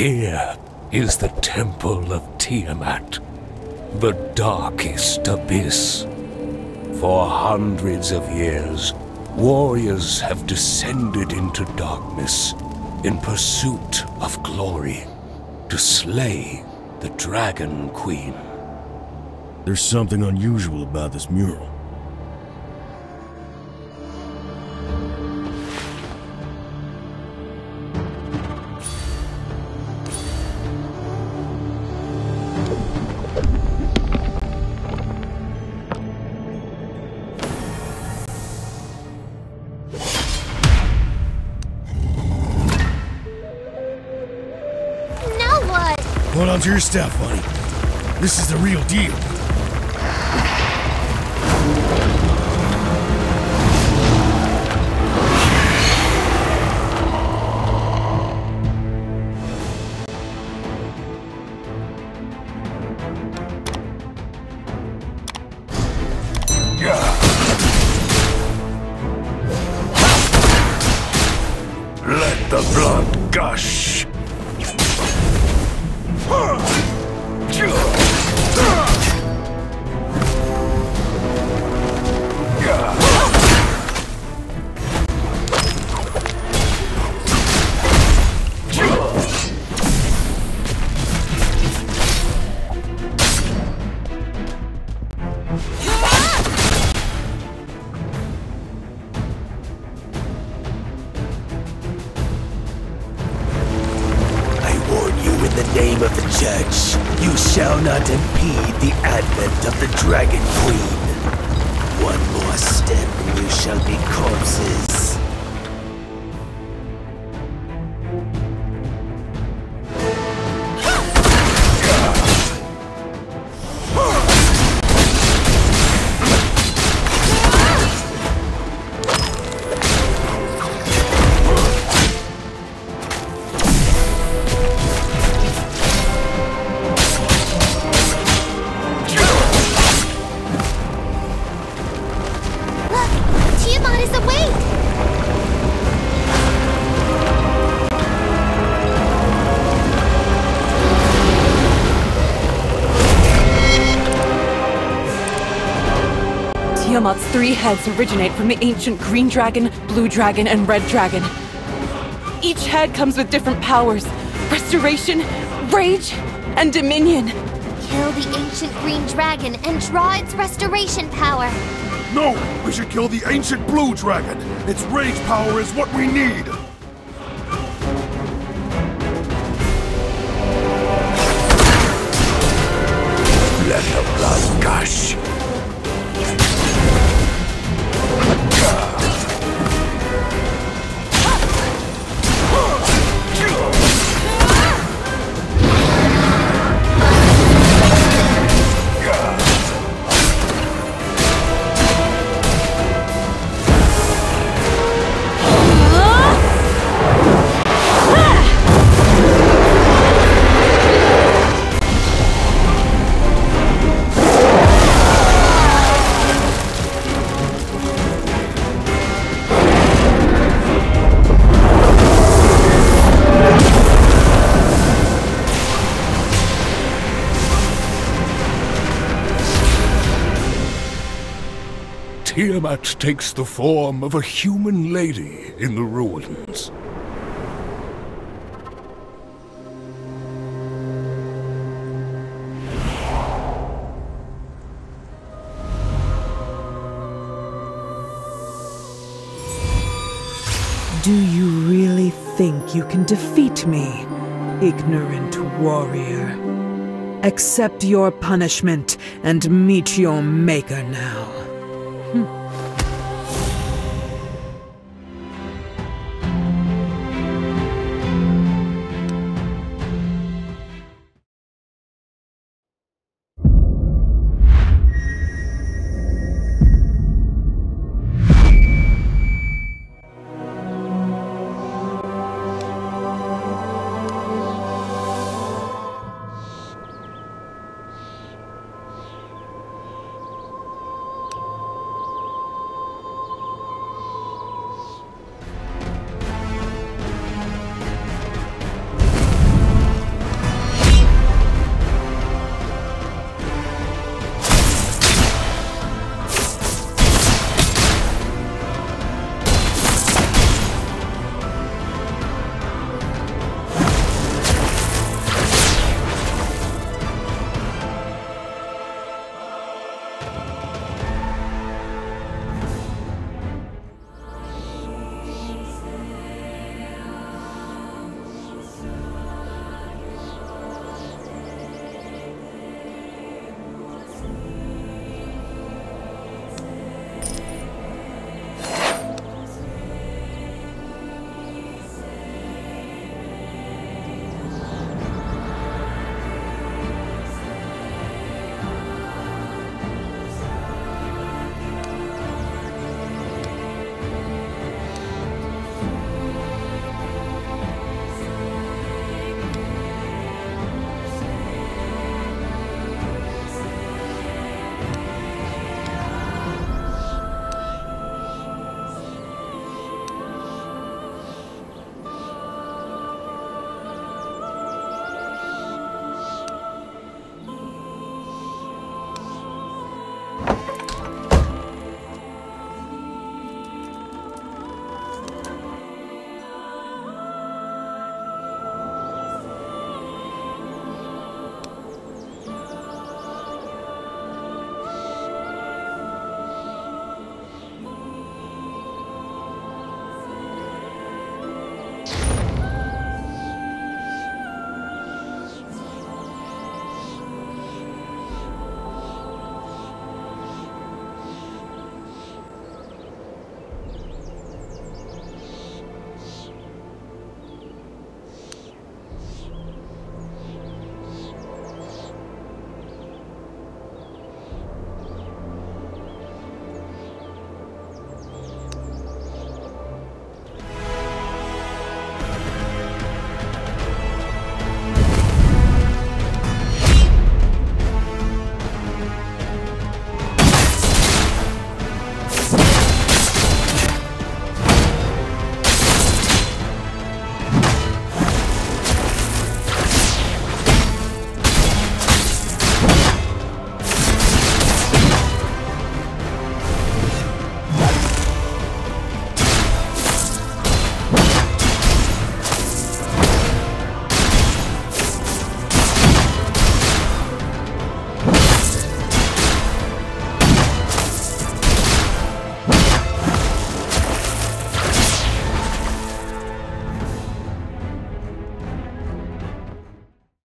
Here is the Temple of Tiamat, the darkest abyss. For hundreds of years, warriors have descended into darkness in pursuit of glory to slay the Dragon Queen. There's something unusual about this mural. Hold on to your stuff, buddy. This is the real deal. Let the blood gush! Not impede the advent of the Dragon Queen. One more step and you shall be Look! Tiamat is awake! Tiamat's three heads originate from the ancient green dragon, blue dragon, and red dragon. Each head comes with different powers restoration, rage, and dominion. Kill the ancient green dragon and draw its restoration power. No! We should kill the ancient blue dragon! Its rage power is what we need! Tiamat takes the form of a human lady in the ruins. Do you really think you can defeat me, ignorant warrior? Accept your punishment and meet your maker now.